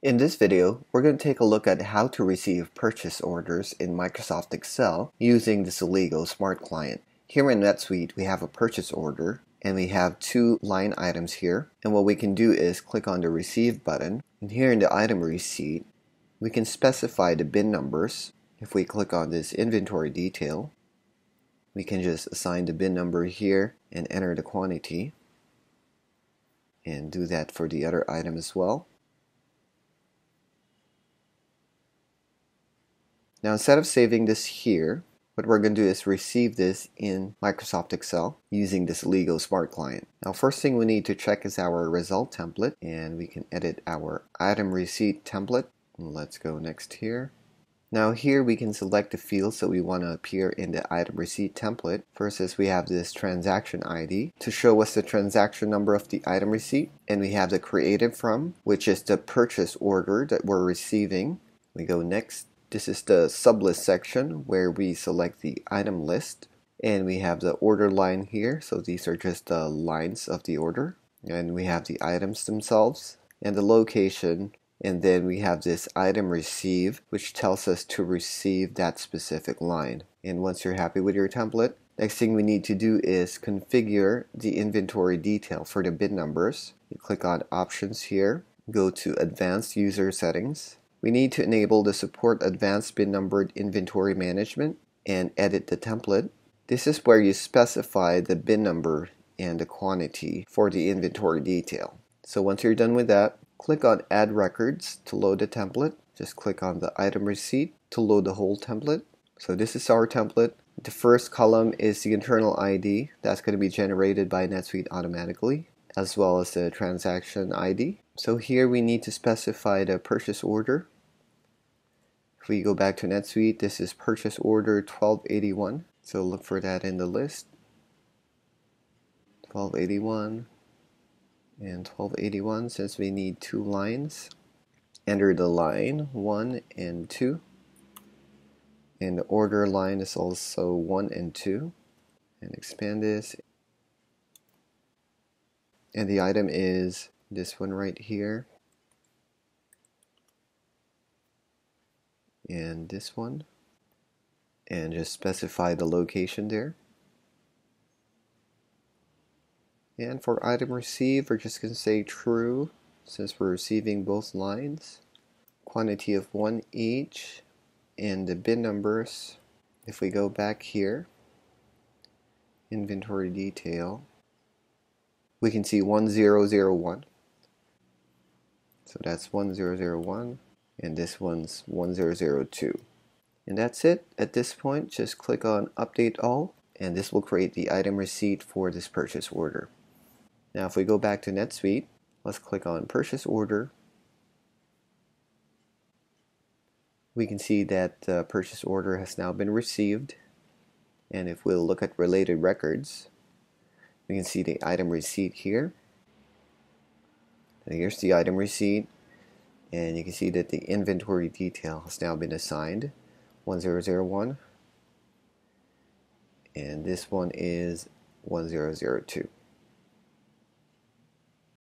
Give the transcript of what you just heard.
In this video, we're going to take a look at how to receive purchase orders in Microsoft Excel using the Celigo Smart Client. Here in NetSuite, we have a purchase order and we have two line items here. And what we can do is click on the Receive button. And here in the item receipt, we can specify the bin numbers. If we click on this inventory detail, we can just assign the bin number here and enter the quantity. And do that for the other item as well. Now instead of saving this here, what we're going to do is receive this in Microsoft Excel using this Celigo Smart Client. Now first thing we need to check is our result template and we can edit our item receipt template. Let's go next here. Now here we can select the fields that we want to appear in the item receipt template. First is we have this transaction ID to show us the transaction number of the item receipt and we have the created from which is the purchase order that we're receiving. We go next this is the sublist section where we select the item list and we have the order line here. So these are just the lines of the order and we have the items themselves and the location and then we have this item receive which tells us to receive that specific line. And once you're happy with your template next thing we need to do is configure the inventory detail for the bin numbers. You click on options here go to advanced user settings we need to enable the support advanced bin numbered inventory management and edit the template. This is where you specify the bin number and the quantity for the inventory detail. So once you're done with that, click on add records to load the template. Just click on the item receipt to load the whole template. So this is our template. The first column is the internal ID that's going to be generated by NetSuite automatically as well as the transaction ID. So here we need to specify the purchase order. If we go back to NetSuite, this is purchase order 1281. So look for that in the list. 1281 and 1281 since we need two lines. Enter the line 1 and 2. And the order line is also 1 and 2. And expand this and the item is this one right here. And this one. And just specify the location there. And for item receive we're just going to say true since we're receiving both lines. Quantity of one each and the bin numbers. If we go back here inventory detail we can see 1001. So that's 1001 and this one's 1002. And that's it. At this point, just click on Update All and this will create the item receipt for this purchase order. Now if we go back to NetSuite, let's click on Purchase Order. We can see that the purchase order has now been received. And if we'll look at related records, we can see the item receipt here. And here's the item receipt and you can see that the inventory detail has now been assigned 1001 and this one is 1002.